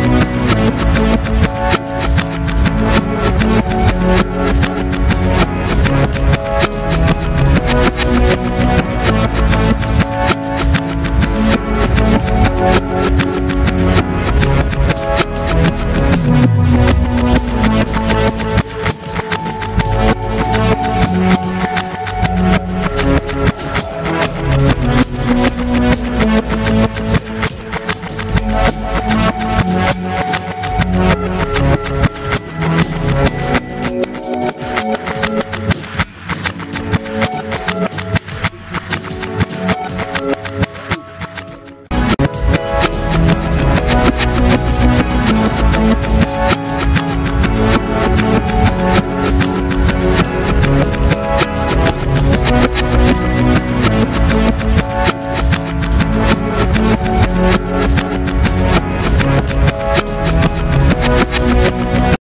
Thank